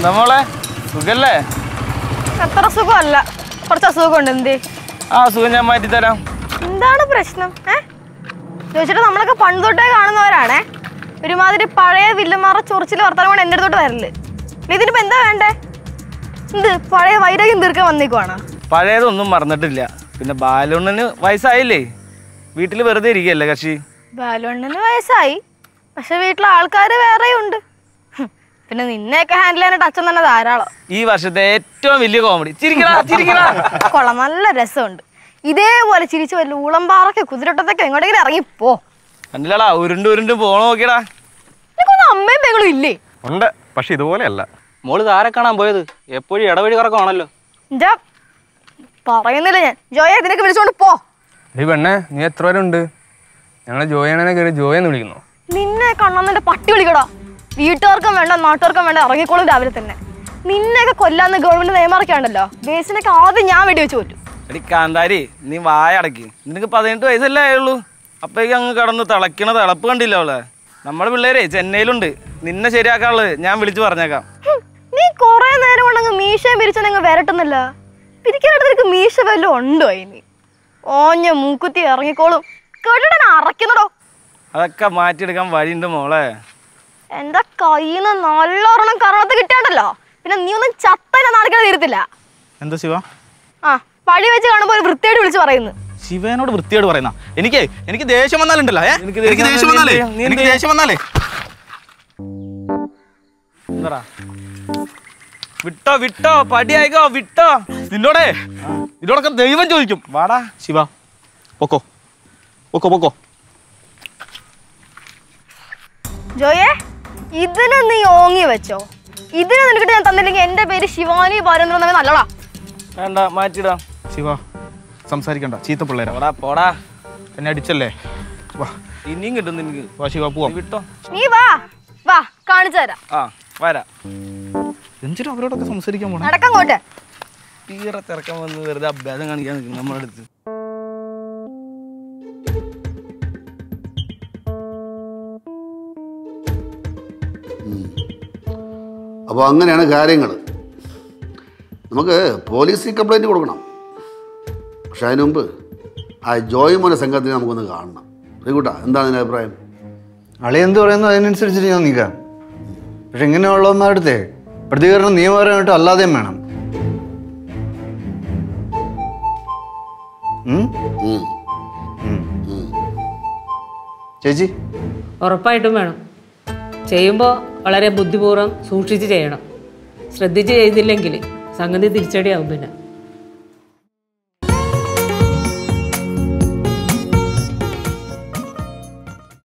എന്താ മോളെ? സുഖല്ലേ? അത്ര സുഖമല്ല. കുറച്ച് അസുഖമുണ്ട് എന്തേ? ആ സുഖം ഞാൻ മാറ്റി തരാം എന്താണ് പ്രശ്നം? ഏ? ചോദിച്ചിട്ട് നമ്മളൊക്കെ പണ്ട് തൊട്ടേ കാണുന്നവരാണേ. ഒരുമാതിരി പഴയ വില്ലുമാറ ചൊറിച്ചിൽ വർത്തമാനം കൊണ്ട് എന്റെ അടുത്തോട്ട് വരൽ. ഇതിനിപ്പോ എന്താ വേണ്ടേ? എന്ത്? പഴയ വൈരാഗ്യം തീർക്കാൻ വന്നേക്കുവാണ്? പഴയതൊന്നും മറന്നിട്ടില്ല. പിന്നെ ബാലുണ്ണന് വയസ്സായില്ലേ? വീട്ടിൽ വെറുതെ ഇരിക്കല്ലേ കക്ഷി? ബാലുണ്ണന് വയസ്സായി. പക്ഷെ വീട്ടിലെ ആൾക്കാർ വേറെയുണ്ട്. പിന്നെ നിന്നെയൊക്കെ ഹാൻഡിൽ ചെയ്യാനായിട്ട് അച്ഛൻ തന്നെ ധാരാളം. ഈ വർഷത്തെ ഏറ്റവും വലിയ കോമഡി കൊള്ളാം നല്ല രസമുണ്ട്. ഇതേപോലെ ചിരിച്ചു വല്ല ഊളമ്പാറൊക്കെ കുതിരട്ടത്തൊക്കെ എങ്ങോട്ടെങ്കിലും ഇറങ്ങിപ്പോ കണ്ടില്ലടാ ഉരുണ്ട് ഉരുണ്ട് പോണ നോക്കിയടാ. അമ്മയും പെങ്ങളും ഇല്ലേ? ഉണ്ട് പക്ഷെ ഇതുപോലെയല്ല. മോൾ ഇതാരെ കാണാൻ പോയത്? എപ്പോഴും ഇടവഴി കറക്കമാണല്ലോ. പറയുന്നില്ല ഞാൻ. ജോയ ഇതിനൊക്കെ വിളിച്ചോണ്ട് പോ. ഈ പെണ്ണേ നീ എത്ര പേരുണ്ട്? ഞങ്ങളെ ജോയണനെ കയറി ജോയെന്ന് വിളിക്കുന്നു. നിന്നെ കണ്ണെന്നെ പട്ടി വിളിക്കടാ. വീട്ടുകാർക്കും വേണ്ട നാട്ടുകാർക്കും വേണ്ട ഇറങ്ങിക്കോളും രാവിലെ തന്നെ. നിന്നെയൊക്കെ കൊല്ലാന്ന് ഗവൺമെന്റ് നിയമമൊക്കെ ഉണ്ടല്ലോ ബേസിനൊക്കെ ആദ്യം ഞാൻ വെടിവെച്ച് പറ്റും എടി കാന്താരി നീ വായ അടക്കി. നിനക്ക് പതിനെട്ട് വയസ്സല്ലേ ആയുള്ളൂ. അപ്പോഴേക്കും അങ്ങ് കടന്ന് തിളക്കണ തിളപ്പ് കണ്ടില്ല അവളെ? നമ്മുടെ പിള്ളേരെ ചെന്നൈയിലുണ്ട്. നിന്നെ ശരിയാക്കാനുള്ളത് ഞാൻ വിളിച്ചു പറഞ്ഞേക്കാം. നീ കൊറേ നേരം കൊണ്ട് അങ്ങ് മീശയും പിരിച്ചങ്ങ് വരട്ടുന്നില്ല. പിരിക്കാനടുത്തേക്ക് മീശ വല്ലതും ഉണ്ടോ ഇനി? ഓഞ്ഞ മൂക്കുത്തി ഇറങ്ങിക്കോളും. കേട്ടിട്ടാണ് അറയ്ക്കുന്നടോ. അതൊക്കെ മാറ്റിയെടുക്കാൻ വഴിയുണ്ട് മോളെ. എന്റെ കയ്യിൽ നിന്ന് നല്ലോണം കറണത്ത് കിട്ടിയാണ്ടല്ലോ? പിന്നെ നീ ഒന്നും ചത്തന്നെ നടക്കാൻ തീരത്തില്ല. എന്താ ശിവ? ആ പഴി വെച്ച് കാണുമ്പോ ഒരു വൃത്തിയായിട്ട് വിളിച്ച് പറയുന്നു. ശിവനോട് വൃത്തിയോട് പറയുന്ന? എനിക്ക് എനിക്ക് ദേഷ്യം വന്നാലുണ്ടല്ലോ എനിക്ക് ദേഷ്യം വന്നാലേ എനിക്ക് ദേഷ്യം വന്നാലേ. എന്താ വിട്ടോ വിട്ടോ പടിയായിക്കോ വിട്ടോ. നിന്നോടെ നിന്നോടൊക്കെ ദൈവം ചോദിക്കും. വാടാ ശിവ. പൊക്കോ. പൊക്കോ പൊക്കോ. ജോയെ? ഇതിന് നീ ഓങ്ങി വെച്ചോ. ഇതിനെ നിനക്കിട്ട് ഞാൻ തന്നില്ലെങ്കിൽ എന്റെ പേര് ശിവാനി ബാലേന്ദ്രൻ തന്നെ നല്ലടാ വേണ്ട മാറ്റിടാ. ശിവ സംസാരിക്കണ്ട. ചീത്ത പിള്ളേരാ. പോടാ പോടാ. എന്നെ അടിച്ചല്ലേ? വാ. ഇനിയും കിട്ടും എനിക്ക് വാ ശിവ പോവാം. നീ വിട്ടോ നീ വാ വാ കാണിച്ചു തരാം. ആ വരാ. എന്തിനാ അവരോടൊക്കെ സംസാരിക്കാൻ പോണം? നടക്കങ്ങോട്ട് തീരെ തിരക്കാൻ വന്ന് വെറുതെ അഭ്യാസം കാണിക്കാൻ നിൽക്കും നമ്മുടെ അടുത്ത്. അപ്പോൾ അങ്ങനെയാണ് കാര്യങ്ങൾ നമുക്ക് പോലീസിൽ കംപ്ലൈന്റ് കൊടുക്കണം. പക്ഷെ അതിനു മുമ്പ് ആ ജോയ് മോനെ സംഘത്തിനെ നമുക്കൊന്ന് കാണണം. റീകൂട്ടാ എന്താണ് നിന്റെ അഭിപ്രായം? അളി എന്ത് പറയുന്നു അതിനനുസരിച്ചിട്ട് ഞാൻ നീക്കാം പക്ഷെ ഇങ്ങനെയുള്ളവന്മാരുടെ പ്രതികരണം നിയമപരമായിട്ട് അല്ലാതെയും വേണം. ചേച്ചി? ഉറപ്പായിട്ടും വേണം. ചെയ്യുമ്പോൾ വളരെ ബുദ്ധിപൂർവം സൂക്ഷിച്ച് ചെയ്യണം. ശ്രദ്ധിച്ച് ചെയ്തില്ലെങ്കിൽ സംഗതി തിരിച്ചടിയാവും പിന്നെ.